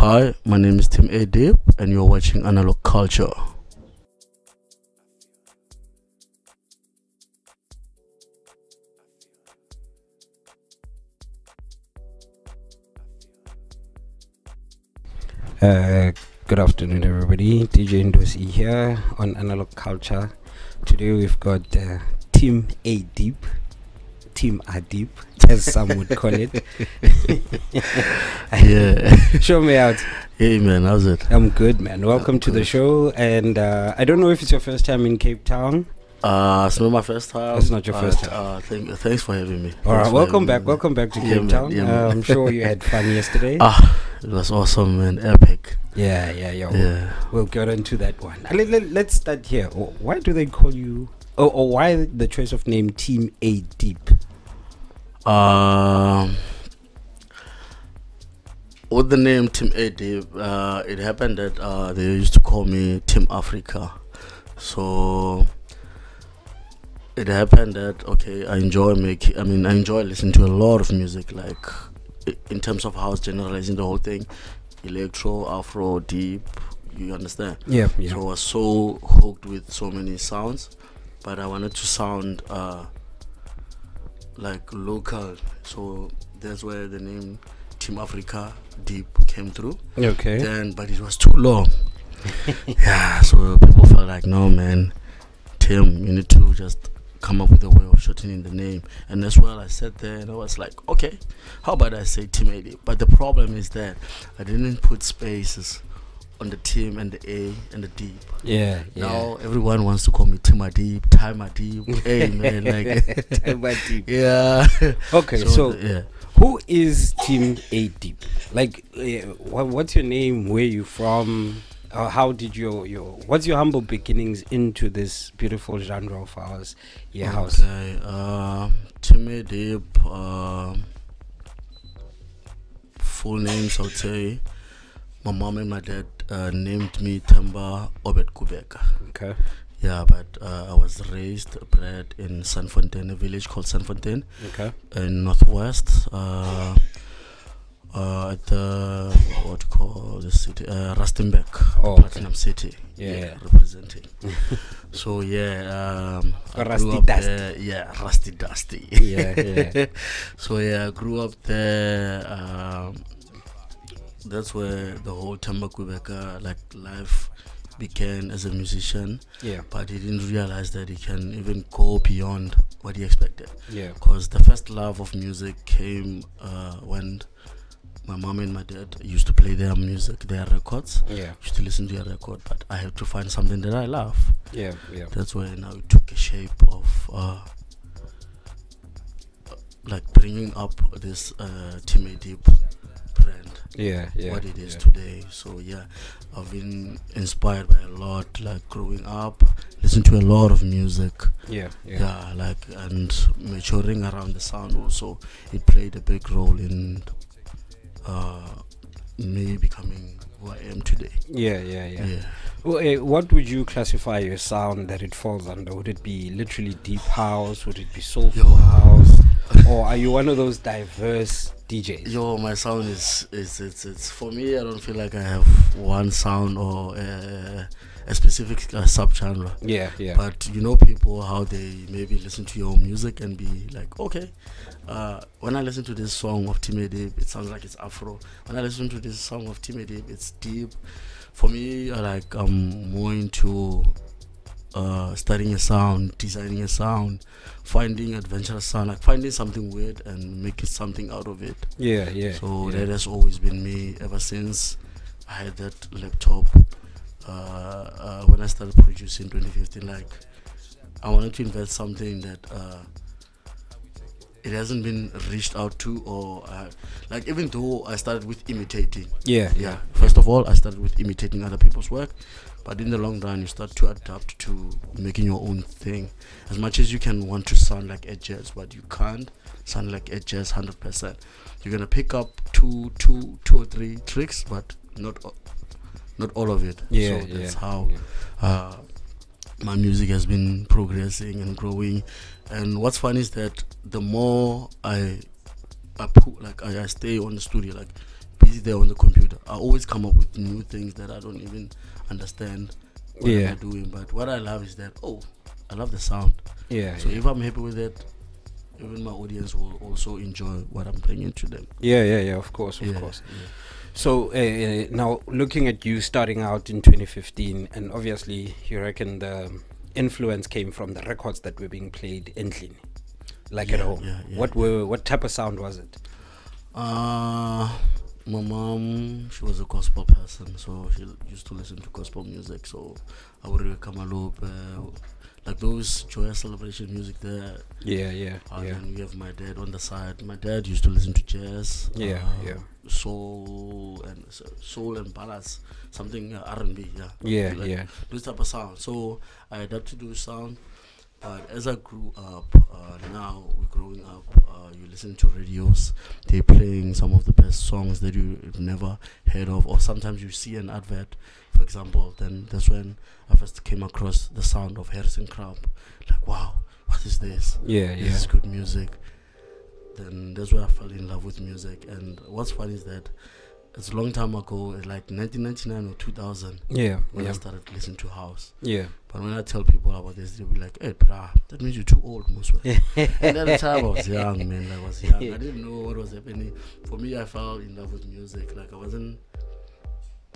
Hi, my name is Tim A. Deep, and you're watching Analogue Culture. Uh, good afternoon, everybody. DJ Ndo-C here on Analogue Culture. Today we've got uh, Team A Deep, Team A Deep, as some would call it. Yeah. Show me out. hey, man, how's it? I'm good, man. Welcome to the show. And uh, I don't know if it's your first time in Cape Town. Uh, it's not my first time. It's not your but, first time. Uh, thank, thanks for having me. All right, welcome back. me. Welcome back to Yeah, Cape man. Town. Yeah, uh. I'm sure you had fun yesterday. Ah, it was awesome, man. Epic. yeah, yeah, yeah. Yeah. We'll get into that one. Uh, Let, let, let's start here. Why do they call you, or, or why the choice of name Team A Deep? Um, with the name Team A Deep, uh, it happened that uh, they used to call me Team Africa. So it happened that okay, I enjoy making. I mean, I enjoy listening to a lot of music, like in terms of house, generalizing the whole thing, electro, Afro, deep. You understand? Yeah, yeah. So I was so hooked with so many sounds, but I wanted to sound uh, like local. So that's where the name Team Africa Deep came through. okay. Then, but it was too long. yeah, so people felt like, no, man, Tim, you need to just come up with a way of shortening the name. And that's why I sat there and I was like, okay, how about I say Team A Deep? But the problem is that I didn't put spaces on the team and the A and the deep. Yeah, yeah. Now everyone wants to call me Tim Adib, Time Adib. hey man, like Time Adib. yeah. Okay, so, the- yeah. who is Team A Deep? Like, uh, what, what's your name? Where you from? Uh, how did your your what's your humble beginnings into this beautiful genre of ours? Yeah, house. Okay. Uh, Tim Adib. Um, full names, I would say. My mom and my dad uh, named me Tamba Obed Kubeka. Okay. Yeah, but uh, I was raised, bred in Sanfontaine, a village called Sanfontaine. Okay. in northwest uh, uh, at the what you call the city uh, Rustenburg Oh, okay. Platinum City Yeah. representing so yeah um, Rusty Dusty. there, yeah Rusty Dusty Yeah, yeah. so yeah I grew up there um, that's where the whole Tamba Kubeka like life began as a musician Yeah. but he didn't realize that he can even go beyond what he expected Yeah. because the first love of music came uh, when my mom and my dad used to play their music, their records. Yeah. Used to listen to their record, but I had to find something that I love. Yeah. Yeah. That's where now it took a shape of uh, like bringing up this uh, Team Deep brand, Yeah. Yeah. what it is yeah. today. So yeah, I've been inspired by a lot. Like growing up, listen to a lot of music Yeah. yeah. Yeah. like and maturing around the sound also it played a big role in uh me becoming who i am today Yeah. Yeah. yeah, Yeah. Well, eh, what would you classify your sound that it falls under? Would it be literally deep house? Would it be soulful Yo. house? Or are you one of those diverse DJs? yo my sound is is it's, it's for me i don't feel like i have one sound or uh, a specific uh, subgenre. Yeah, yeah, but you know people how they maybe listen to your music and be like okay uh, when i listen to this song of Tim Deep, it sounds like it's afro. When i listen to this song of Tim Deep, it's deep. For me I like i'm more into uh, studying a sound designing a sound finding adventurous sound like finding something weird and making something out of it yeah, yeah. so yeah. that has always been me ever since I had that laptop. Uh, uh, when I started producing in 2015, like I wanted to invent something that uh, it hasn't been reached out to, or uh, like even though I started with imitating. yeah, Yeah. First of all, I started with imitating other people's work, but in the long run, you start to adapt to making your own thing. As much as you can want to sound like Atjazz, but you can't sound like Atjazz 100%. You're gonna pick up two, two, two or three tricks, but not, not all of it. yeah, so yeah. that's how yeah. uh, my music has been progressing and growing. And what's fun is that the more I, I put like I, I stay on the studio, like busy there on the computer. I always come up with new things that I don't even understand what Yeah. I'm doing. But what I love is that oh, I love the sound. Yeah. So yeah. if I'm happy with it, even my audience will also enjoy what I'm bringing to them. yeah, yeah, yeah. Of course, of yeah, course. yeah. So uh, now, looking at you starting out in 2015, and obviously you reckon the influence came from the records that were being played in Tlini, like at home. yeah, yeah, what were what type of sound was it? Uh, my mom, she was a gospel person, so she used to listen to gospel music. So I would come a loop, uh, like those joyous celebration music there. Yeah, yeah, and yeah, Then we have my dad on the side. My dad used to listen to jazz, Yeah, uh, yeah. soul and soul and ballads, something uh, R and B, yeah, yeah, like yeah, those type of sound. So I adapted to those sound. But as I grew up, uh, now we're growing up, uh, you listen to radios, they're playing some of the best songs that you've never heard of, or sometimes you see an advert, for example, then that's when I first came across the sound of Harrison Crump. Like, wow, what is this? yeah, This yeah. is good music. Then that's where I fell in love with music. And what's funny is that it's a long time ago, it's like 1999 or 2000, Yeah, when I started listening to house. yeah. But when I tell people about this, they'll be like, hey, brah, that means you're too old, Muswe. and at the time, I was young, man. I was young. I didn't know what was happening. For me, I fell in love with music. Like, I wasn't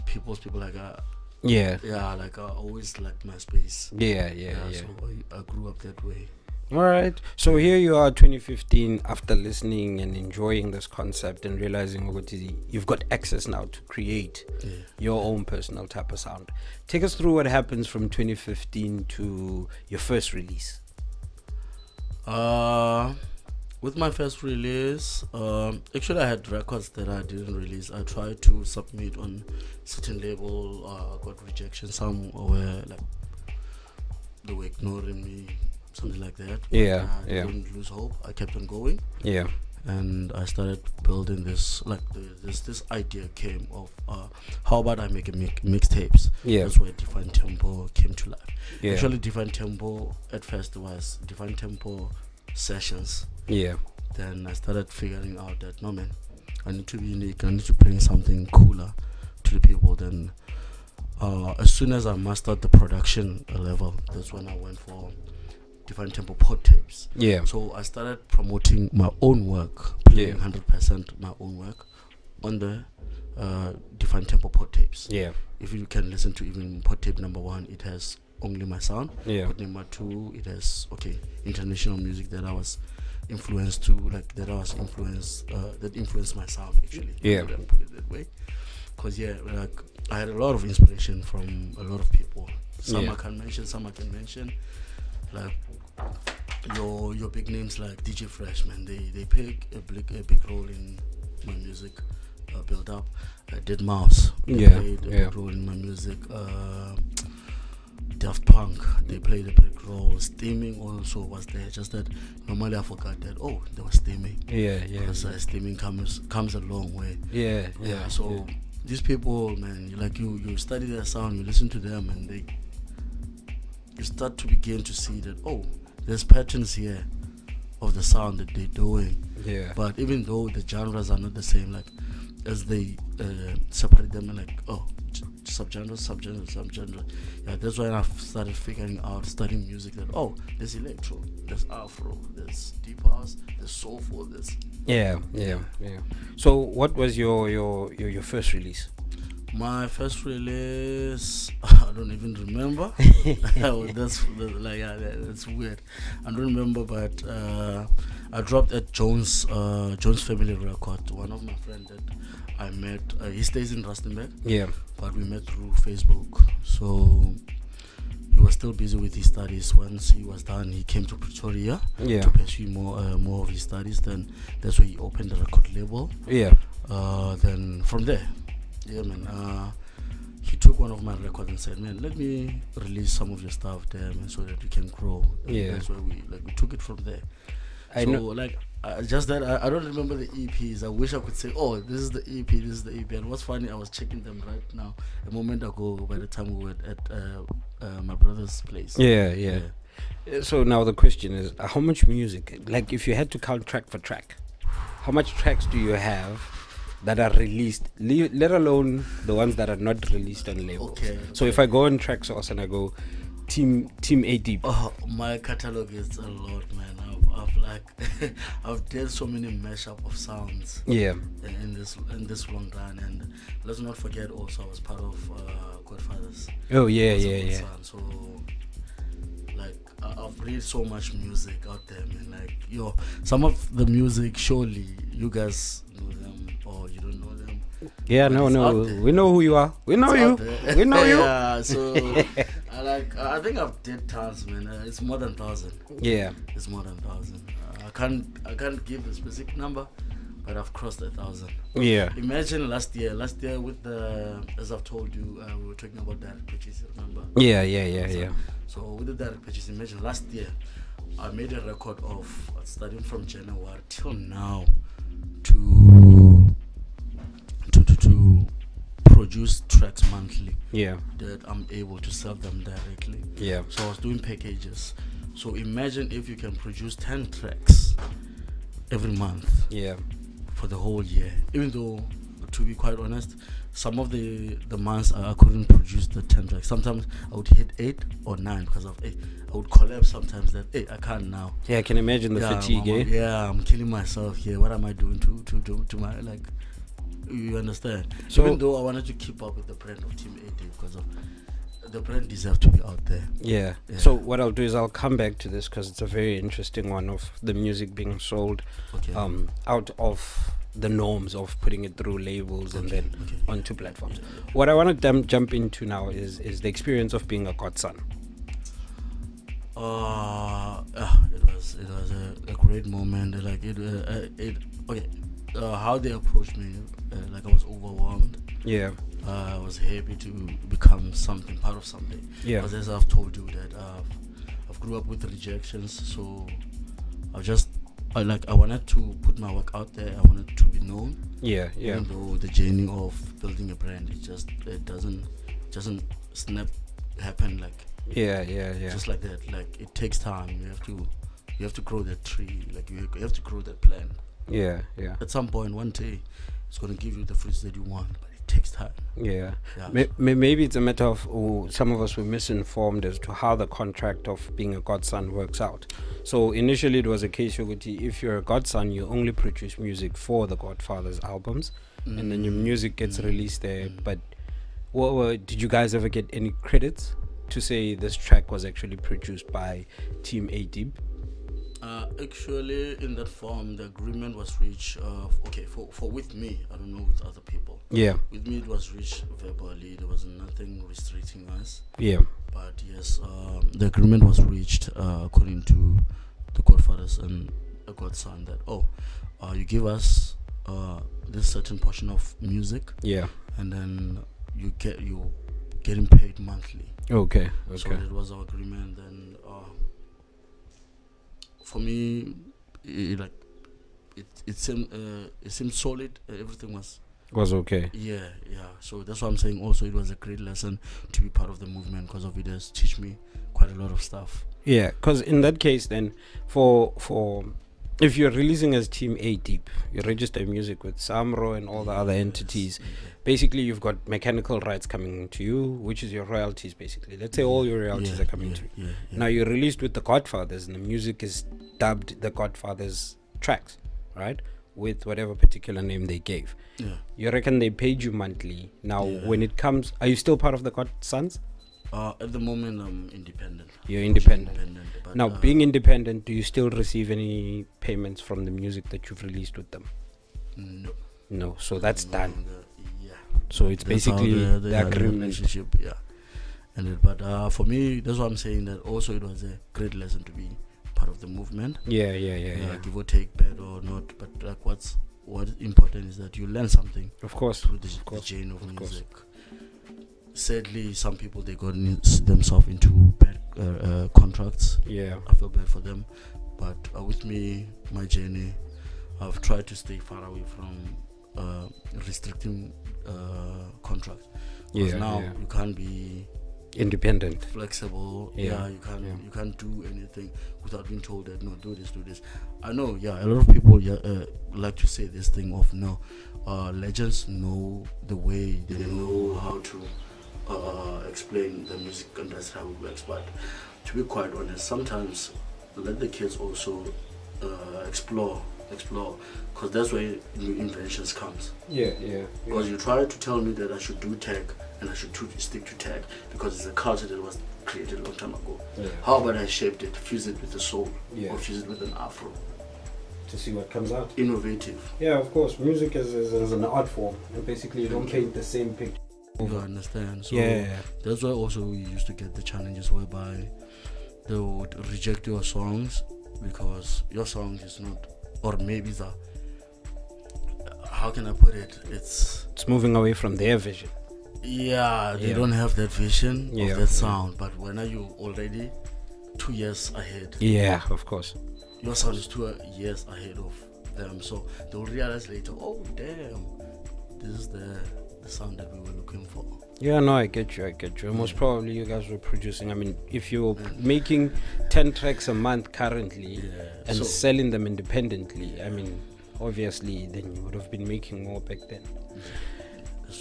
people's people. Like, I, Yeah, yeah, like, I always liked my space. yeah, yeah, yeah. So I, I grew up that way. All right. So here you are, 2015, after listening and enjoying this concept and realizing what is you've got access now to create Yeah. your own personal type of sound. Take us through what happens from 2015 to your first release. Uh, with my first release, um, actually I had records that I didn't release. I tried to submit on certain label, uh, got rejection. Some were like they were ignoring me, something like that. Yeah, I yeah. didn't lose hope. I kept on going, Yeah. and I started building this. Like this, this idea came of uh, how about I make a mix mixtapes? Yeah. That's where Define Tempo came to life. Yeah. Actually, Define Tempo at first was Define Tempo sessions. yeah. Then I started figuring out that no man, I need to be unique. I need to bring something cooler to the people. Then, uh, as soon as I mastered the production level, that's when I went for Define Tempo pod tapes. Yeah. So I started promoting my own work, playing Yeah. hundred percent my own work on the uh, Define Tempo pod tapes Yeah. if you can listen to even pod tape number one, it has only my sound. Yeah. Pod number two, it has okay international music that I was influenced to, like that I was influenced uh, that influenced my sound actually. Yeah. Put it that way. Cause yeah, like I had a lot of inspiration from a lot of people. Some Yeah. I can mention, some I can mention. Like your your big names like DJ Fresh, man. They they play a big a big role in my music uh, build up. I did Mouse. They Yeah, played a yeah. big role in my music. Uh, Daft Punk, they played a big role. Steaming also was there. Just that normally I forgot that. Oh, there was steaming. Yeah. Yeah. Because uh, steaming comes comes a long way. Yeah. Yeah. so these people, man, like you you study their sound, you listen to them, and they you start to begin to see that oh, there's patterns here of the sound that they're doing. Yeah. But even though the genres are not the same, like as they uh, separate them, and like oh, subgenre, subgenre, subgenre. Yeah, that's when I started figuring out, studying music. That oh, there's electro, there's afro, there's deep house, there's soulful, there's Yeah. Yeah. Yeah. So, what was your your your, your first release? My first release, I don't even remember. that's like yeah, that's weird. I don't remember, but uh, I dropped at Jones uh, Jones Family Record. One of my friends that I met, uh, he stays in Rustenburg, Yeah. but we met through Facebook. So he was still busy with his studies. Once he was done, he came to Pretoria Yeah. to pursue more uh, more of his studies. Then that's where he opened the record label Yeah. uh, then from there, yeah, man. Uh, he took one of my records and said, "Man, let me release some of your stuff there, man, so that you can grow." And Yeah. that's why we like we took it from there. I so know. like uh, just that I, I don't remember the EPs. I wish I could say, "Oh, this is the EP, this is the EP." And what's funny, I was checking them right now a moment ago. By the time we were at uh, uh, my brother's place. Yeah. Yeah. Uh, So now the question is, uh, how much music? Like, if you had to count track for track, how much tracks do you have that are released, le- let alone the ones that are not released on labels. Okay, So if I go on Traxsource and I go Team Team A Deep, Oh, my catalog is a lot, man. I've, I've like, I've did so many mashup of sounds yeah, in, in this in this long run, and let's not forget also I was part of uh, Godfathers. oh yeah, yeah, yeah, So, like, I- I've read so much music out there, man. Like, yo, some of the music, surely you guys know them or you don't know them. yeah. But No, no, we know who you are. We know It's you. We know you. yeah, so I like. I think I've did tons, man. Uh, it's more than thousand. Yeah, It's more than thousand. Uh, I can't. I can't give a specific number, but I've crossed a thousand. yeah, Imagine last year. Last year with the, as I've told you, uh, we were talking about direct purchase. Remember? yeah, yeah, yeah, So- yeah. So with the direct purchase, imagine last year, I made a record of starting from January till now to produce tracks monthly Yeah, that I'm able to sell them directly. yeah, So I was doing packages. So imagine if you can produce 10 tracks every month yeah, for the whole year. Even though, to be quite honest, some of the the months I, I couldn't produce the 10 tracks. Sometimes I would hit 8 or 9 because of 8. I would collapse sometimes that, hey, I can't now. yeah. I can imagine the yeah, fatigue. mama, Eh? yeah, I'm killing myself here. What am I doing to, to, to, to my, like, you understand? So- Even though I wanted to keep up with the brand of Team 80 because of the brand deserve to be out there. Yeah. Yeah. So what I'll do is I'll come back to this because it's a very interesting one of the music being sold Okay. um, out of the norms of putting it through labels and then okay. onto platforms. What I want to jump jump into now is is the experience of being a godson. Uh, ah, it was it was a, a great moment. Like it, uh, uh, it okay. Uh, how they approached me, uh, like I was overwhelmed. Yeah. Uh, I was happy to become something, part of something. Yeah. Because as I've told you that uh, I've grew up with rejections, so I just I like I wanted to put my work out there. I wanted to be known. Yeah. Yeah. Even though the journey of building a brand, it just it doesn't doesn't snap happen like Yeah. Yeah. Yeah. just like that. Like it takes time. You have to you have to grow that tree. Like you you have to grow that plant. Yeah. Yeah. At some point, one day, it's gonna give you the fruits that you want, but it takes time. Yeah. Yeah. May- may- Maybe it's a matter of oh, some of us were misinformed as to how the contract of being a godson works out. So initially, it was a case Yoguti, if you're a godson, you only produce music for the Godfather's albums, and then your Mm, music gets mm, released there. mm. But what were, did you guys ever get any credits to say this track was actually produced by Team A Deep? Uh, actually, in that form, the agreement was reached. Uh, okay, for for with me, I don't know with other people. Yeah, With me, it was reached verbally. There was nothing restricting us. yeah, But yes, um, the agreement was reached uh, according to the Godfathers and the Godson that oh, uh, you give us uh, this certain portion of music, yeah. and then you get you getting paid monthly. Okay, Okay. So that was our agreement. Then for me, it, like it it seemed uh, it seemed solid. Uh, everything was Was okay. yeah yeah. So that's why I'm saying also it was a great lesson to be part of the movement because of it has teach me quite a lot of stuff. Yeah, because in that case, then for for if you're releasing as Team A Deep, you register music with Samro and all the other entities. Basically, you've got mechanical rights coming to you, which is your royalties. Basically, let's say all your royalties Yeah, are coming yeah, to you. Yeah. Now you're released with the Godfathers, and the music is dubbed the Godfathers tracks, right? With whatever particular name they gave. yeah. You reckon they paid you monthly. Now, when it comes, are you still part of the Godsons? Uh, at the moment, I'm independent. You're independent. Independent. But, Now, uh, being independent, do you still receive any payments from the music that you've released with them? no, No. So that's no, done. the- yeah. So it's That's basically the, the, the, agreement. relationship. Yeah. And it, but uh, for me, that's why I'm saying that also it was a great lesson to be part of the movement. Yeah, yeah, yeah, Yeah, yeah. give or take, bad or not. But like, what's what important is that you learn something Of course. through the, the course, chain of, of course. Sadly, some people they got themselves into bad uh, uh, contracts. Yeah. I feel bad for them. But uh, with me, my journey, I've tried to stay far away from uh, restricting uh, contracts. Because Yeah. now yeah. you can't be Independent. flexible. Yeah, Yeah, you can't you can't do anything without being told that no, do this, do this. I know. Yeah, a lot of people yeah, uh, like to say this thing of no, uh, legends know the way. They know how to uh, explain the music and that's how it works. But to be quite honest, sometimes let the kids also uh, explore, explore, because that's where new inventions comes. Yeah, yeah. Because you try to tell me that I should do tech and I should stick to tech because it's a culture that was created a long time ago. Yeah. How about I shaped it, fuse it with the soul, Yeah. or fuse it with an afro? To see what comes out. Innovative. Yeah, of course. Music is, is, is an art form, and basically you don't paint the same picture. You understand? So yeah, that's why also we used to get the challenges whereby they would reject your songs because your song is not, or maybe the. How can I put it? It's it's moving away from their vision. Yeah, they Yeah. don't have that vision Yeah, of that sound. But when are you already two years ahead? Yeah, of course. Your sound is two years ahead of them, so they'll realize later. Oh, damn! This is the the sound that we were looking for. Yeah, no, I get you. I get you. Most probably, you guys were producing. I mean, if you're making ten tracks a month currently Yeah. and so, selling them independently, I mean, obviously, then you would have been making more back then.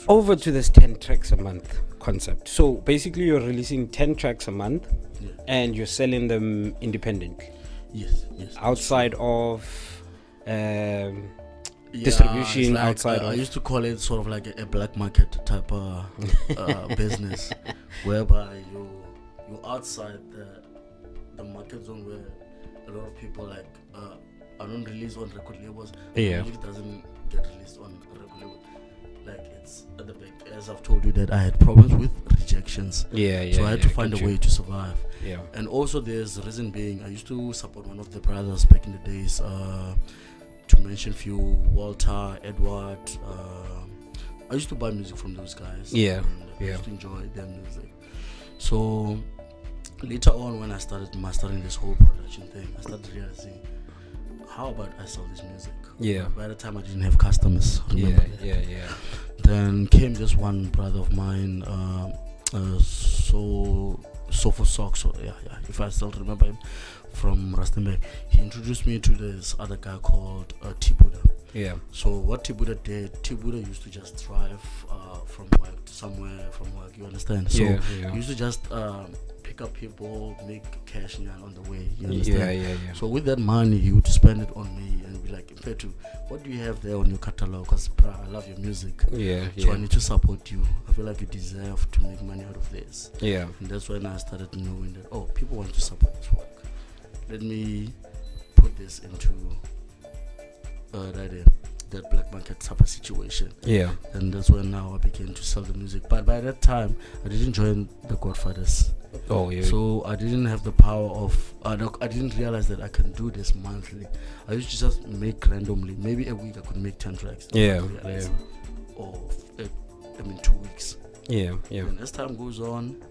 Over to this ten tracks a month concept. So basically, you're releasing ten tracks a month Yeah. and you're selling them independently Yes. Yes. outside of. Um, Yeah, distribution like, outside uh, I used to call it sort of like a, a black market type of uh, business, whereby you you outside the the market zone where a lot of people like uh, are not released on record labels. Yeah. music doesn't get released on record label. Like it's at the back. As I've told you that I had problems with rejections, yeah, yeah. so I had yeah, to find a way to survive. Yeah. And also, there's the reason being, I used to support one of the brothers back in the days. Uh, to mention few, Walter, Edward. Uh, I used to buy music from those guys. Yeah, and I yeah. used to enjoy their music. So later on, when I started mastering this whole production thing, I started realizing, how about I sell this music? Yeah. By the time I didn't have customers. Yeah, that? yeah, yeah. Then came this one brother of mine, uh, uh, so so for socks. So yeah, yeah. If I still remember him from Rustenburg, he introduced me to this other guy called uh, Tibuda. Yeah. So what Tibuda did, Tibuda used to just drive uh, from work to somewhere from work. You understand? So yeah, he yeah. used to just um, pick up people, make cash on the way. You understand? yeah, yeah. yeah. So with that money, he would spend it on me and be like, Fetu, what do you have there on your catalog? Because I love your music. yeah, So I need to support you. I feel like you deserve to make money out of this. Yeah. And that's when I started knowing that, oh, people want to support this work. Let me put this into uh, that, uh, that black market type of situation. Yeah. And that's when now I began to sell the music. But by that time, I didn't join the Godfathers. Oh, yeah. So I didn't have the power of, I I didn't realize that I can do this monthly. I used to just make randomly. Maybe a week I could make 10 tracks. Yeah, yeah. Or, uh, I mean, two weeks. yeah, yeah. And as time goes on,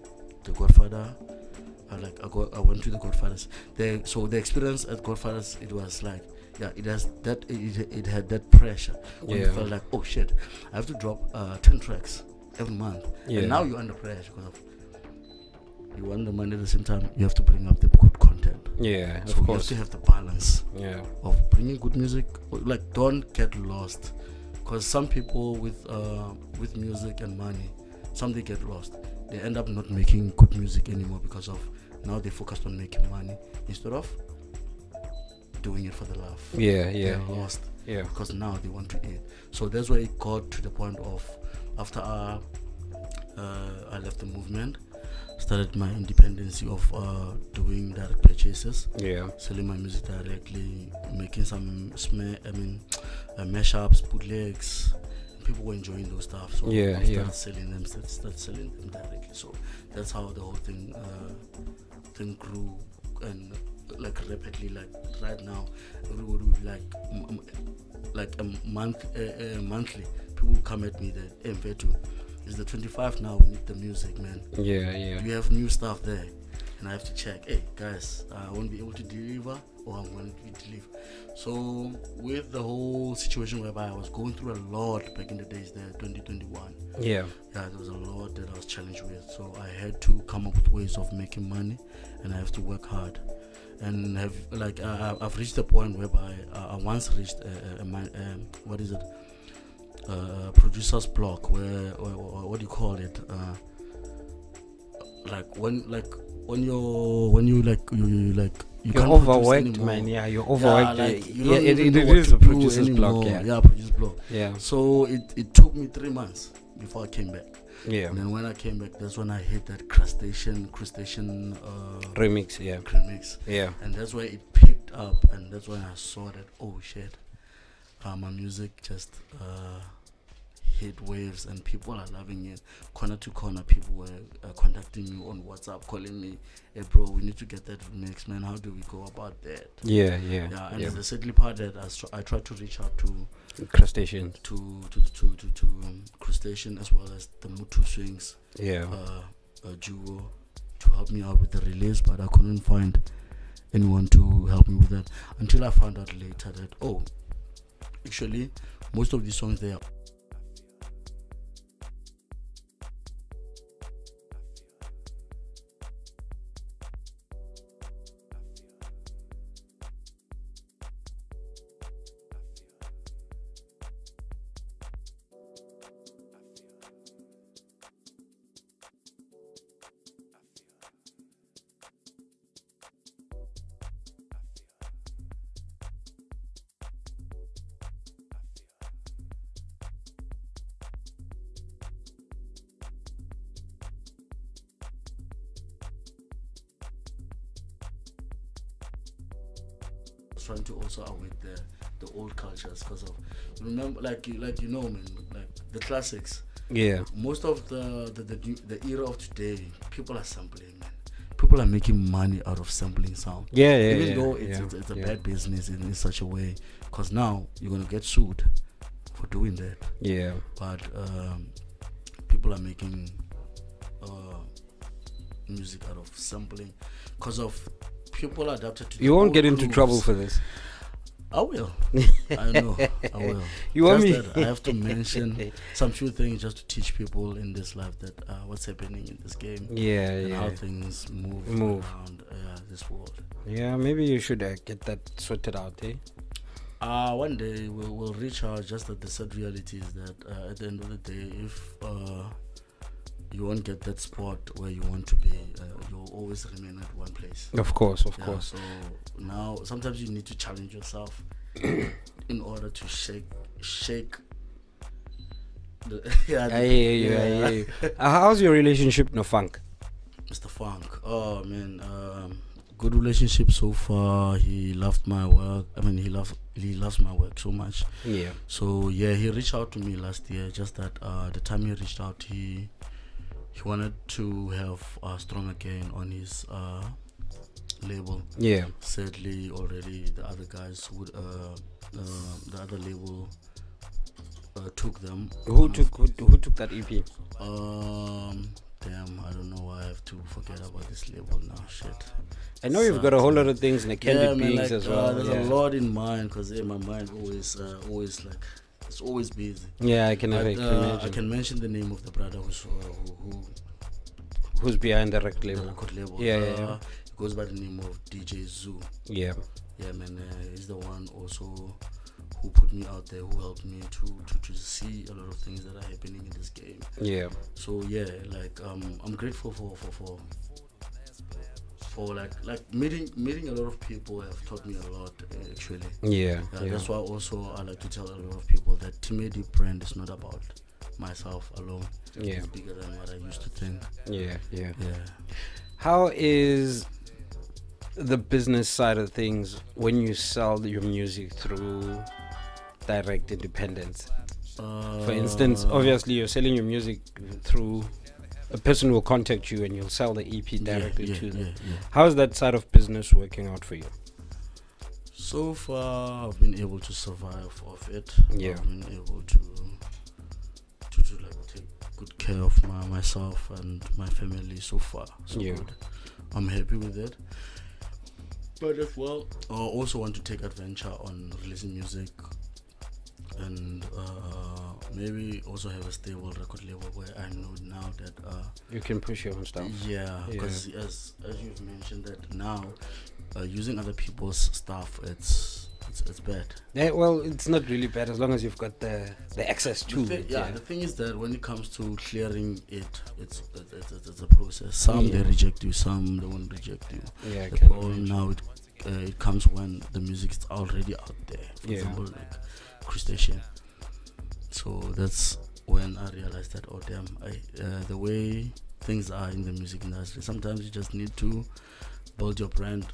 the Godfather, I like I got I went to the Godfathers. The so the experience at Godfathers it was like yeah it has that it, it had that pressure. When you felt like oh shit, I have to drop uh, ten tracks every month. Yeah. And now you're under pressure because of you want the money at the same time. You have to bring up the good content. Yeah, so of you course. have to have the balance Yeah. of bringing good music. Like don't get lost, because some people with uh, with music and money, some they get lost. They end up not making good music anymore because of now they focused on making money instead of doing it for the love. Yeah, yeah, They're lost Yeah. because now they want to eat. So that's why it got to the point of after I, uh, I left the movement, started my independency of uh, doing direct purchases Yeah. selling my music directly, making some sma- I mean, uh, mashups, bootlegs. People were enjoying those stuff, so Yeah, I started yeah. selling them, started, started selling them directly. So that's how the whole thing uh, thing grew and uh, like rapidly. Like right now, everybody be like m- like a month, uh, uh, monthly. People come at me that hey, Mfetu, it's the 25 now. We need the music, man Yeah, yeah. we have new stuff there and i have to check hey guys i won't be able to deliver or I'm going to leave. So with the whole situation whereby I was going through a lot back in the days there, 2021. Yeah. Yeah, there was a lot that I was challenged with. So I had to come up with ways of making money, and I have to work hard. And have like I, I've reached a point whereby I once reached a, a, a, um, what is it? Uh, producer's block where, or, or, what do you call it? Uh, like when like when you're when you like you, you like you produce overworked, man. Yeah, you're overworked. Yeah, like, you yeah, it, it, it is a producer's block. Yeah. yeah, producer's block. Yeah. So it, it took me three months before I came back. Yeah. And then when I came back, that's when I hit that crustacean crustacean uh, Remix. Yeah. remix, Yeah. and that's where it picked up, and that's when I saw that oh shit, uh, my music just uh, hit waves, and people are loving it. Corner to corner, people were uh, contacting me on WhatsApp, calling me, "Hey bro, we need to get that remix, man. How do we go about that?" Yeah. Yeah. Yeah, and yeah. the secondly part that I, str- I tried to reach out to Crustaceans. to to to to, to um, crustacean as well as the Mutu Swings Yeah. uh, uh, duo to help me out with the release, but I couldn't find anyone to help me with that until I found out later that oh, actually most of these songs they are trying to also await the the old cultures because of remember like you like you know man like the classics Yeah. most of the the, the the era of today people are sampling man people are making money out of sampling sound Yeah. Yeah. even yeah, though it's, yeah, it's, it's a yeah. bad business in, in such a way because now you're gonna get sued for doing that Yeah. but um, people are making uh, music out of sampling because of people adapted to You won't get into grooves. trouble for this. I will. I know. I will. You want me? I have to mention some few things just to teach people in this life that uh, what's happening in this game Yeah. and how things move, Move. around uh, this world. Yeah. Maybe you should uh, get that sorted out, eh? Uh, one day we'll, we'll reach out. Just that the sad reality is that uh, at the end of the day, if uh, you won't get that spot where you want to be, uh, you'll always remain at one place. Of course. Of Yeah, course. So now sometimes you need to challenge yourself in order to shake shake. The, yeah, I hear you. I hear you. Uh, how's your relationship, no funk? Mr. Funk. Oh man, um, good relationship so far. He loved my work. I mean, he loved he loves my work so much. Yeah. So yeah, he reached out to me last year. Just that uh, the time he reached out, he he wanted to have uh, strong again on his uh, label. Yeah. Sadly, already the other guys would uh, uh, the other label uh, took them. Who Um, took who, who took that EP? Um, damn, I don't know why I have to forget about this label now. Shit. I know you've got a whole lot of things in the candy yeah, man, like, as uh, well. there's yeah. a lot in mind because my mind always, uh, always like, it's always busy. Yeah, I can, But, I can uh. I can mention the name of the brother who's, uh, who, who Who's behind the record the label? record label. Yeah, yeah, yeah. He goes by the name of DJ Zoo. Yeah. Yeah, man, uh, he's the one also who put me out there, who helped me to, to, to see a lot of things that are happening in this game. Yeah. So yeah, like um, I'm grateful for for for for like like meeting meeting a lot of people have taught me a lot uh, actually. Yeah. Yeah, Yeah. That's why also I like to tell a lot of people that Timedy brand is not about myself alone. Yeah. It's bigger than what I used to think. Yeah. Yeah. Yeah. How is the business side of things when you sell your music through direct independence? Uh, For instance, obviously you're selling your music through a person will contact you and you'll sell the EP yeah, directly yeah, to them. yeah, yeah. How's that side of business working out for you? So far, I've been able to survive off it. Yeah. I've been able to to, to like take good care of my, myself and my family so far. So Yeah. good. I'm happy with it. But as well, I also want to take adventure on releasing music and uh, maybe also have a stable record label where I know now that uh, You can push your own stuff. yeah, Yeah. because as as you've mentioned that now uh, using other people's stuff, it's it's, it's bad. Yeah, well, it's not really bad as long as you've got the the access to The thi- it. yeah, Yeah. the thing is that when it comes to clearing it, it's it's, it's, it's a process. Some they reject you, some they won't reject you. Yeah, The problem now it, uh, it comes when the music is already out there. For Yeah. example, like Crustacean. So that's when I realized that oh damn, I uh, the way things are in the music industry. Sometimes you just need to build your brand,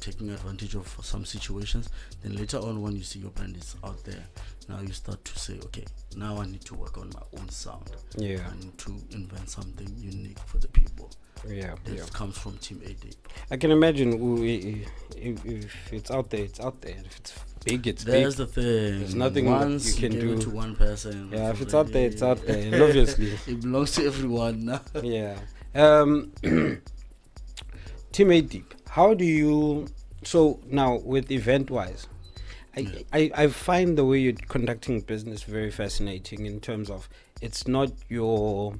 taking advantage of some situations. Then later on, when you see your brand is out there, now you start to say, okay, now I need to work on my own sound. Yeah, I need to invent something unique for the people. yeah, That yeah. comes from Team AD. I can imagine we- if, if it's out there, it's out there. If it's big, it's big. There's the thing. There's nothing Once you can do. it to one person. Yeah, if it's out there, it's out there. And obviously, it belongs to everyone now. yeah. Um, Team A Deep. How do you? So now with event wise, I, I I find the way you're conducting business very fascinating in terms of it's not your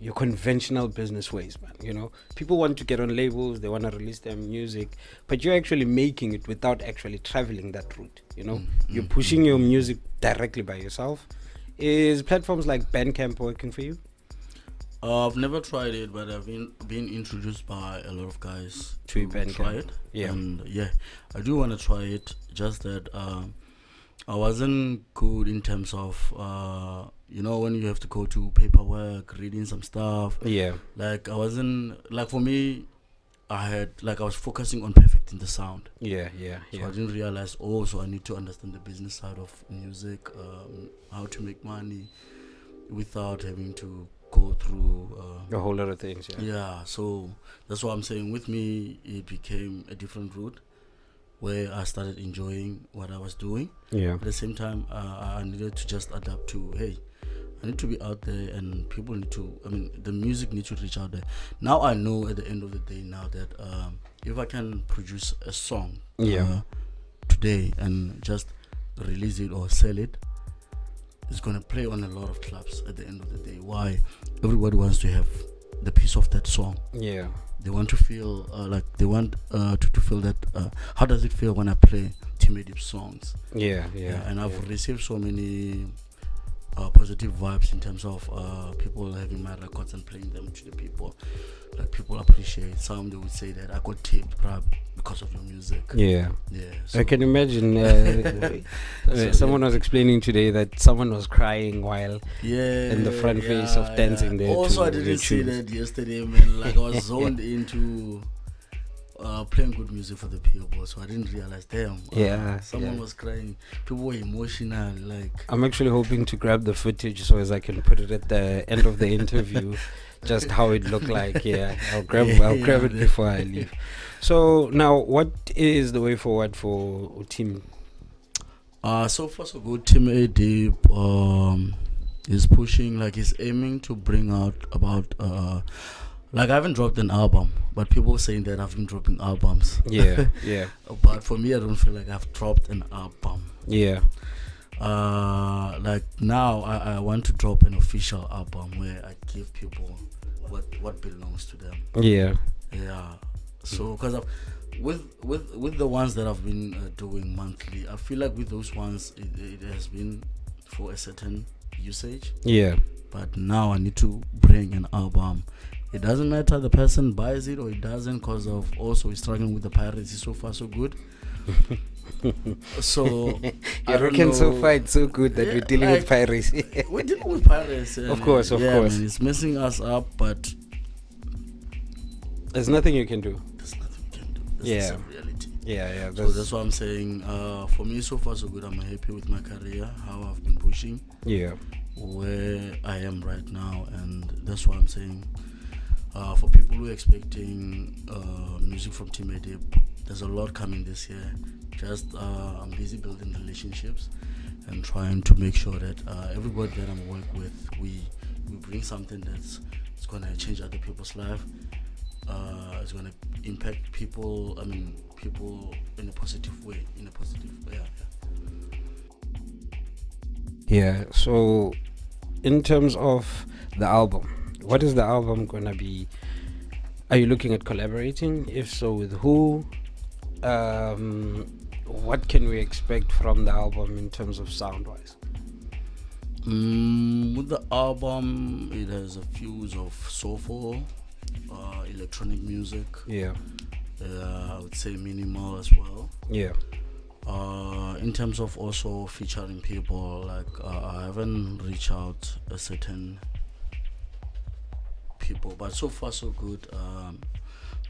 your conventional business ways, man. You know, people want to get on labels, they want to release their music, but you're actually making it without actually traveling that route. You know, Mm, you're pushing your music directly by yourself. Is platforms like Bandcamp working for you? Uh, I've never tried it, but I've been been introduced by a lot of guys To to Bandcamp. try it. Yeah. and yeah, I do want to try it. Just that um, I wasn't good in terms of uh, you know when you have to go to paperwork, reading some stuff. Yeah. Like I wasn't like for me, I had like I was focusing on perfecting the sound. Yeah, yeah, So yeah. I didn't realize also I need to understand the business side of music, um, how to make money without having to go through. Uh, A whole lot of things, yeah. yeah, so that's what I'm saying. With me, it became a different route where I started enjoying what I was doing. Yeah. At the same time, uh, I needed to just adapt to hey, I need to be out there and people need to, I mean, the music needs to reach out there. Now I know at the end of the day now that um, if I can produce a song Yeah. uh, today and just release it or sell it, it's gonna play on a lot of clubs at the end of the day. Why? Everybody wants to have the piece of that song. Yeah. They want to feel uh, like they want uh, to, to feel that. Uh, how does it feel when I play Timmy Deep songs? Yeah, yeah. and I've yeah. received so many uh, positive vibes in terms of uh, people having my records and playing them to the people. Like people appreciate. Some they would say that I got probably because of your music. Yeah. Yeah. I can imagine uh, uh, So, someone was explaining today that someone was crying while yeah, in the front face of dancing there Also, I didn't see that yesterday, man. Like I was zoned into uh, playing good music for the people, so I didn't realize. Damn. uh, Yeah, someone yeah. was crying. People were emotional. Like I'm actually hoping to grab the footage so as I can put it at the end of the interview, just how it looked like. Yeah, I'll grab I'll Yeah, grab it before I leave. So now, what is the way forward for Team? Uh, so far so good. Team A Deep um, is pushing, like he's aiming to bring out about uh, like I haven't dropped an album, but people saying that I've been dropping albums. Yeah, yeah, But for me, I don't feel like I've dropped an album. yeah, Uh, like now, I, I want to drop an official album where I give people what what belongs to them. yeah, Yeah. So because with with with the ones that I've been uh, doing monthly, I feel like with those ones it, it has been for a certain usage. yeah, But now I need to bring an album. It doesn't matter the person buys it or it doesn't, because of also we're struggling with the piracy. So far, so good. so I You reckon so far it's so good that Yeah, we're dealing with like- piracy? we're dealing with piracy. Of course, of yeah, course. man, it's messing us up, but There's nothing you can do. there's nothing we can do. That's Yeah. reality. Yeah, yeah. So that's what I'm saying. Uh, for me, so far so good. I'm happy with my career, how I've been pushing, yeah, where I am right now, and that's what I'm saying. Uh, for people who are expecting uh, music from Team Adip, there's a lot coming this year. Just uh, I'm busy building relationships and trying to make sure that uh, everybody that I'm work with, we we bring something that's it's gonna change other people's life. Uh, it's gonna impact people. I mean, people in a positive way. In a positive way. Yeah. Yeah. yeah so, in terms of the album, what is the album gonna be? Are you looking at collaborating? If so, with who? Um, what can we expect from the album in terms of sound wise? Mm, with the album, it has a fuse of soulful, uh, electronic music. Yeah. Uh, I would say minimal as well. Yeah. Uh, in terms of also featuring people, like uh, I haven't reached out a certain people, but so far so good. Um,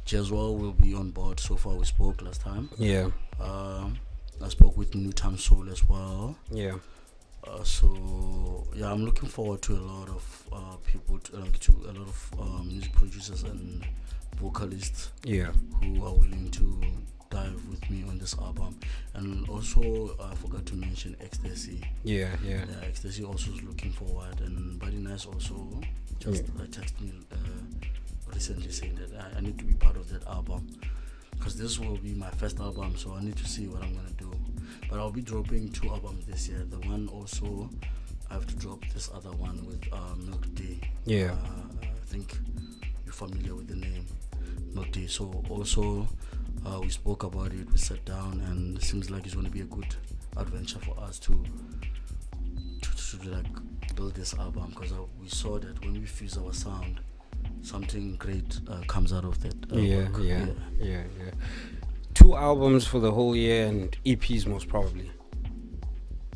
Jeswell will be on board. So far we spoke last time. Yeah. Um, I spoke with New Time Soul as well. Yeah. Uh, so yeah, I'm looking forward to a lot of uh, people, to, like to a lot of um, music producers and vocalists Yeah. who are willing to dive with me on this album. And also, I forgot to mention Ecstasy. Yeah. Yeah. Yeah, Ecstasy also is looking forward, and Buddy Nice also just Yeah. uh, texted me uh, recently saying that I, I need to be part of that album because this will be my first album, so I need to see what I'm gonna do. But I'll be dropping two albums this year. The one also I have to drop this other one with uh, Milk D. Yeah. Uh, I think you're familiar with the name Milk D. So also uh, we spoke about it. We sat down, and it seems like it's going to be a good adventure for us to to, to, to like build this album because uh, we saw that when we fuse our sound, something great uh, comes out of that. Uh, yeah, work. yeah, yeah, yeah. Two albums for the whole year and EPs most probably.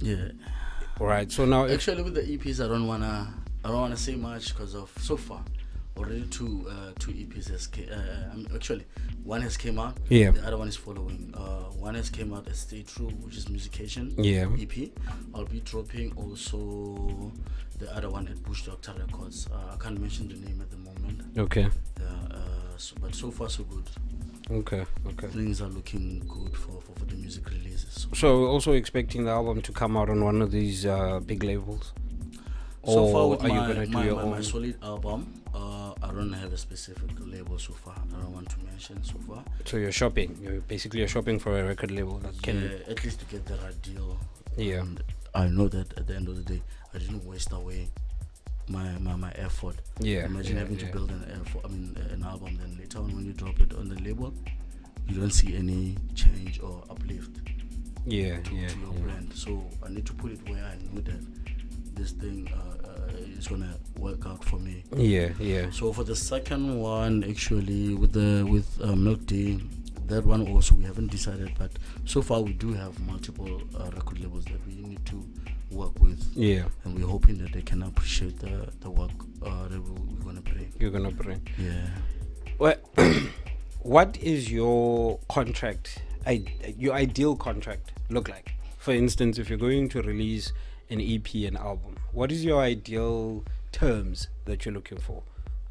yeah. All right. So now, Actually, with the EPs, I don't wanna I don't wanna say much because of so far already two uh, two EPs has ca- uh, um, actually one has came out. Yeah. The other one is following. Uh, one has came out as Stay True, which is Musication. yeah, EP. I'll be dropping also the other one at Bush Doctor Records. Uh, I can't mention the name at the moment. okay, Yeah, uh, so, but so far so good. okay, okay. Things are looking good for, for, for the music releases. So, So, also expecting the album to come out on one of these uh, big labels. so far Or with are you my, gonna do my, your my, my solid album, uh, I don't have a specific label so far. I don't want to mention so far. So you're shopping. You're basically you're shopping for a record label that can. yeah, at least to get the right deal. Yeah. And I know that at the end of the day, I didn't waste away my my, my effort. Yeah. Imagine yeah, having yeah. to build an effort, I mean an album, then later on when you drop it on the label, you don't see any change or uplift Yeah, to, yeah, to your brand. So I need to put it where I know that this thing uh, is gonna work out for me. Yeah, yeah. So for the second one, actually with the with uh, Milk D, that one also we haven't decided, but so far we do have multiple uh, record labels that we need to work with, Yeah, and we're hoping that they can appreciate the the work uh, that we- we're gonna bring. you're gonna bring. Yeah. Well, what is your contract? I, your ideal contract look like? For instance, if you're going to release an EP, an album, what is your ideal terms that you're looking for?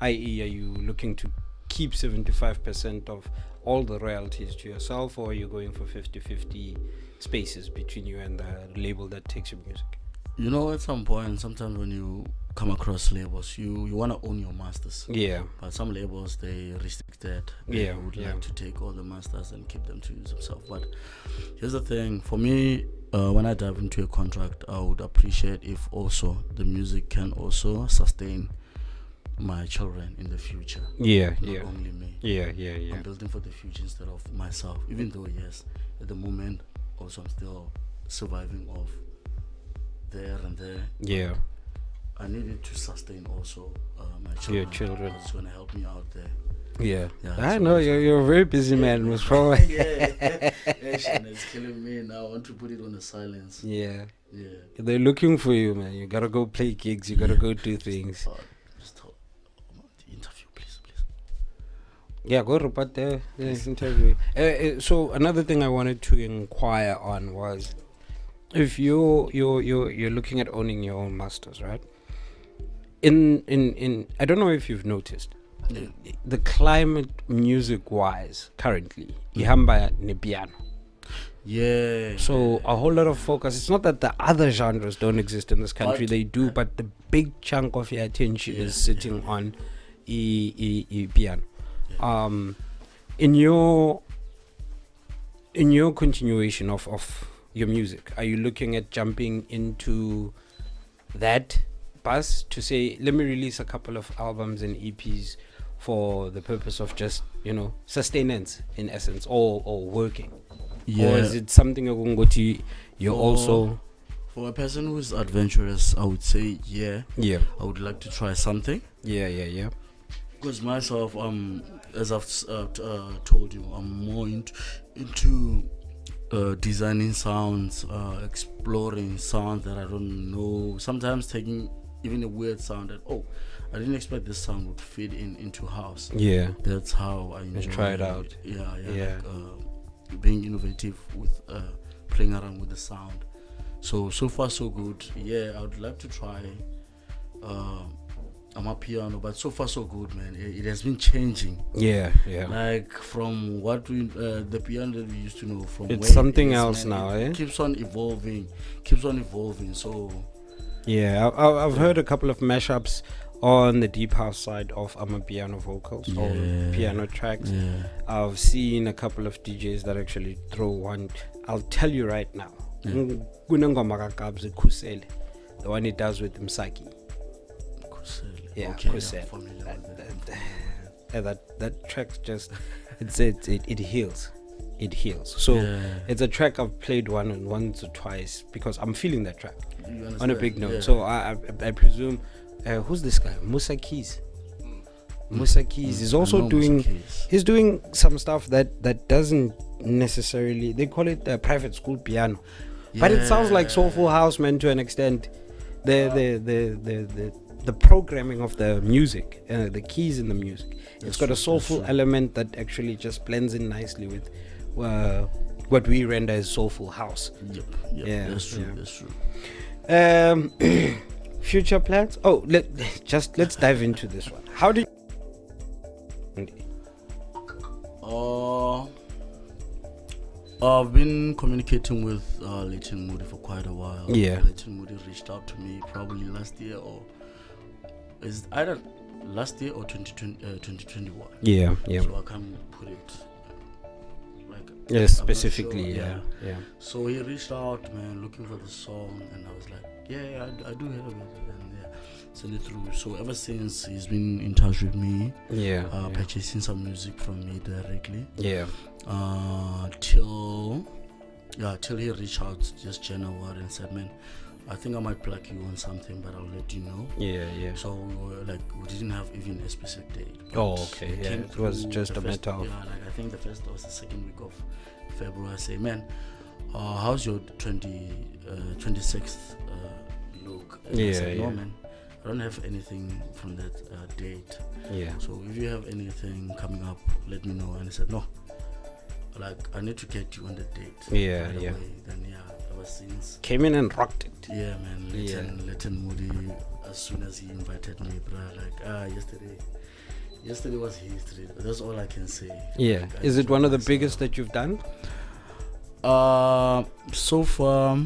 I.e., are you looking to keep 75% of all the royalties to yourself, or are you going for 50 50 spaces between you and the label that takes your music? You know, at some point, sometimes when you come across labels, you you wanna own your masters. Yeah, But some labels they restrict that. They Yeah, would yeah. like to take all the masters and keep them to themselves. But here's the thing: for me, uh, when I dive into a contract, I would appreciate if also the music can also sustain my children in the future, yeah, not yeah, only me. yeah, yeah, yeah. I'm building for the future instead of myself. Even though yes, at the moment, also I'm still surviving off there and there. Yeah, I needed to sustain also uh, my Your children. children. 'cause It's gonna help me out there. Yeah. Yeah, I know you're, you're a very busy man, Ms. Probably. yeah, Action is killing me now. I want to put it on the silence. Yeah. Yeah. They're looking for you, man. You gotta go play gigs. You gotta Yeah. go do things. Uh, just interview, please, please. Yeah, go report the, the interview. Uh, uh, so another thing I wanted to inquire on was, if you you you you're looking at owning your own masters, right? In in in, I don't know if you've noticed, Yeah. The climate music wise currently, ihamba nepiano. Yeah. So a whole lot of focus. It's not that the other genres don't exist in this country; But- they do. But the big chunk of your attention Yeah, is sitting yeah. on e, e, e piano. Yeah. Um, in your in your continuation of of your music, are you looking at jumping into that bus to say, let me release a couple of albums and EPs for the purpose of just you know sustenance in essence, or or working, or is it something you're going to you're For- also For a person who's adventurous, I would say yeah. yeah I would like to try something. yeah yeah yeah Because myself, um, as I've uh, t- uh, told you, I'm more into into uh, designing sounds, uh, exploring sounds that I don't know. Sometimes taking even a weird sound that oh, I didn't expect this sound would fit in into house. yeah That's how I enjoy. Try it out. Yeah, yeah. Yeah. Like, uh, being innovative with uh, playing around with the sound. So so far so good. Yeah, I would like to try. Uh, Amapiano, but so far so good, man. It, it has been changing. yeah yeah Like from what we uh, the piano that we used to know from. It's something is, else man, now, it eh? Keeps on evolving, keeps on evolving. So Yeah, I, I've heard a couple of mashups on the deep house side of Amapiano vocals or piano tracks. yeah, I've seen a couple of DJs that actually throw one. I'll tell you right now. Yeah. Mm, the one he does with Msaki. Yeah, okay, Kusele. That, that, that. yeah, that that track just it's it, it it heals, it heals. So Yeah. it's a track I've played one and once or twice because I'm feeling that track. On a big note. Yeah. So I, I, I presume, uh, who's this guy? Musa Keys. Musa Keys is also doing. He's doing some stuff that that doesn't necessarily. They call it uh, private school piano, but it sounds like soulful house, man, to an extent. The the the the the, the programming of the music, uh, the keys in the music. That's it's got a soulful element that actually just blends in nicely with. Uh, what we render as soulful house. Yep, yep, Yeah, that's true. yeah. That's true. Um, future plans. Oh, let just let's dive into this one. How did? Uh, I've been communicating with uh, Leighton Moody for quite a while. Yeah. Leighton Moody reached out to me probably last year or is either last year or 2020, uh, 2021. Yeah, yeah, So I can't put it like I'm Specifically, sure, yeah, yeah, So he reached out, man, looking for the song, and I was like, yeah, yeah, I, I do have it, and yeah, send it through. So ever since he's been in touch with me, yeah, uh, yeah. purchasing some music from me directly, yeah. uh, till yeah, till he reached out just January and said, man, I think I might plug you on something, but I'll let you know. Yeah, yeah. So we were like we didn't have even a specific date. Oh, okay, it yeah, it was just a matter of- Yeah, like I think the first or the second week of February. I say, man, uh, how's your 20, uh, 26th uh, look? And I said, no, yeah. man, I don't have anything from that uh, date. Yeah. So if you have anything coming up, let me know. And he said, no, like I need to get you on the date. Yeah, right yeah. away. Then yeah, ever since. Came in and rocked it. Yeah, man. Yeah. Leighton, Leighton Moody. As soon as he invited me, bro, like ah, yesterday. Yesterday was history. That's all I can say. Yeah. Like, Is it one of the biggest that you've done? Uh, so far,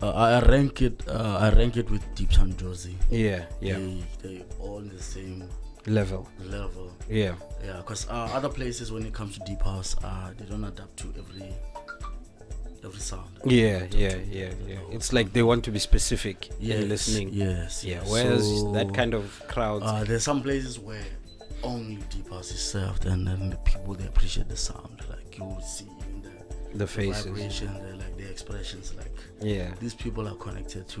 uh, I rank it. Uh, I rank it with Deep Sam Josie. Yeah, yeah. They they all in the same Level. level. Yeah. Yeah, because uh, other places when it comes to deep house, uh, they don't adapt to every every sound. Yeah, yeah, yeah, yeah. It's like they want to be specific Yes, in listening. Yes. Yeah. yes. Whereas So, that kind of crowd. Uh, there's some places where only deep house is served, and then the people they appreciate the sound. Like you will see in the, the the faces. vibration, the, like the expressions. Like Yeah. these people are connected to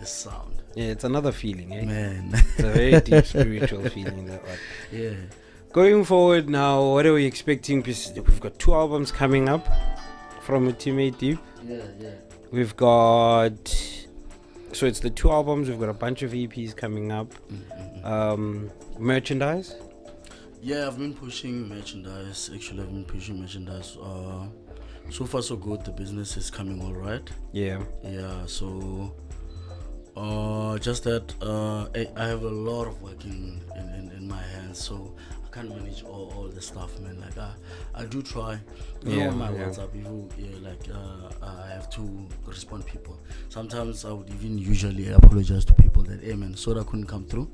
the sound. Yeah, it's another feeling, eh? Man, It's a very deep spiritual feeling that one. yeah. Going forward now, what are we expecting? Because We've got two albums coming up from Ultimate Deep. Yeah, yeah. We've got so it's the two albums. We've got a bunch of EPs coming up. Mm-mm. Um, merchandise. Yeah, I've been pushing merchandise. Actually, I've been pushing merchandise. Uh, so far, so good. The business is coming all right. Yeah. Yeah, so uh, just that uh, I, I have a lot of work in, in, in, in my hands, so can't manage all, all the stuff, man. Like I, I do try. You Yeah, know, on my yeah. WhatsApp, you yeah, like uh, I have to respond people. Sometimes I would even usually apologize to people that, hey man, so that couldn't come through.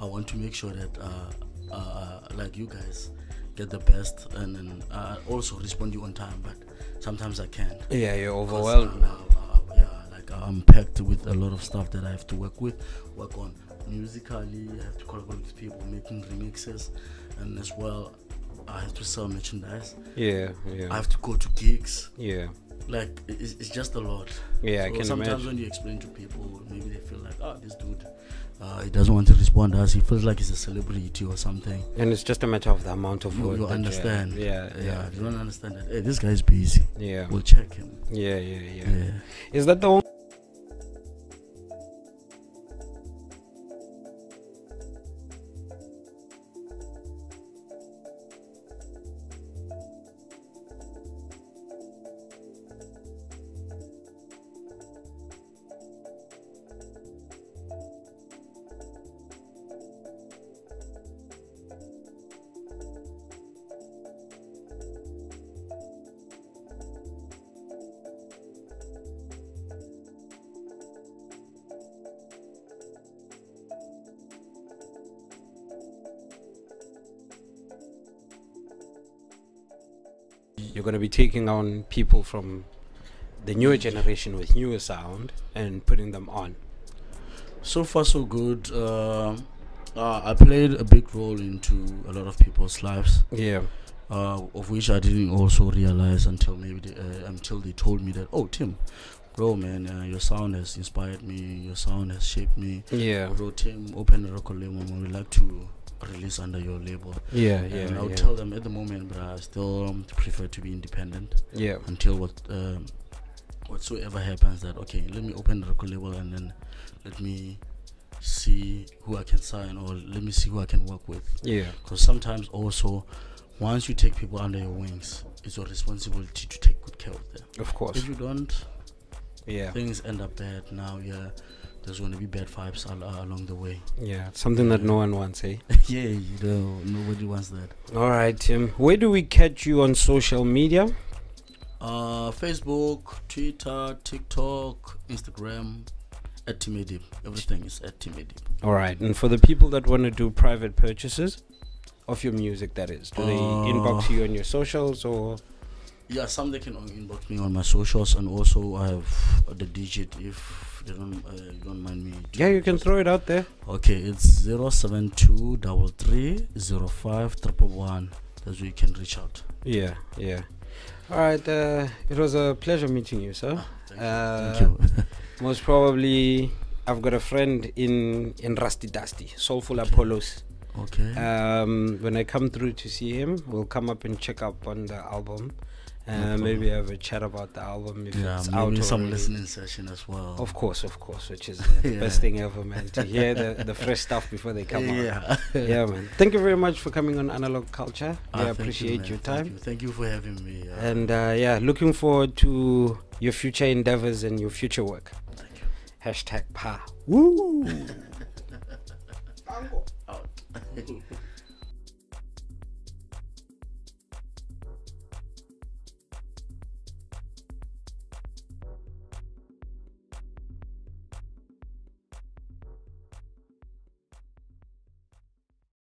I want to make sure that uh, uh, like you guys, get the best and then uh, also respond you on time. But sometimes I can't. Yeah, you're overwhelmed. uh, uh, yeah, like I'm packed with a lot of stuff that I have to work with, work on musically. I have to collaborate with people making remixes, and as well, I have to sell merchandise. Yeah, I have to go to gigs. yeah, Like it's, it's just a lot. yeah. I So can sometimes imagine. when you explain to people, maybe they feel like, oh, this dude, uh, he doesn't want to respond to us. He feels like he's a celebrity or something. And it's just a matter of the amount of work. you you understand? Yeah, yeah. yeah, You don't understand that. Hey, this guy's busy. yeah, We'll check him. yeah, yeah, yeah. Yeah. Is that the only? You're going to be taking on people from the newer generation with newer sound and putting them on. So far, so good. Uh, uh, I played a big role into a lot of people's lives, Yeah, uh, of which I didn't also realize until maybe they, uh, until they told me that, oh, Tim, bro, man, uh, your sound has inspired me. Your sound has shaped me. yeah, Bro, Tim, open the record label. We'd like to release under your label. yeah, and yeah, I would yeah. tell them at the moment, but I still um, prefer to be independent yeah, until what um, whatsoever happens. That okay, let me open the record label and then let me see who I can sign or let me see who I can work with. yeah, Because sometimes also, once you take people under your wings, it's your responsibility to take good care of them. of course. If you don't, Yeah, things end up bad. Now, yeah, there's going to be bad vibes al- uh, along the way. yeah. Something that no one wants, eh? yeah, you know, nobody wants that. All right, Tim. Where do we catch you on social media? Uh, Facebook, Twitter, TikTok, Instagram, at Tim A Deep. Everything is at Tim A Deep. All right, and for the people that want to do private purchases of your music, that is, do they Uh, inbox you on your socials or? Yeah, some they can inbox me on my socials, and also I have uh, the digit if they don't uh, you don't mind me. Yeah, you can throw it out there. Okay, it's zero seven two double three zero five triple one. That's where you can reach out. Yeah, yeah. All right. Uh, it was a pleasure meeting you, sir. Thank Uh, you. Thank you. Most probably, I've got a friend in in Rusty Dusty, Soulful Okay. Apollos. okay. Um, when I come through to see him, we'll come up and check up on the album. Uh, maybe have a chat about the album if yeah, it's out some already. listening session as well. Of course, of course, which is the Yeah. best thing ever, man. To hear the, the fresh stuff before they come out. yeah. Yeah, man. Thank you very much for coming on Analogue Culture. Ah, I thank you, appreciate man. your Thank time. you. Thank you for having me. uh, And uh, yeah, looking forward to your future endeavors and your future work. thank you. Hashtag PA. Woo! Out.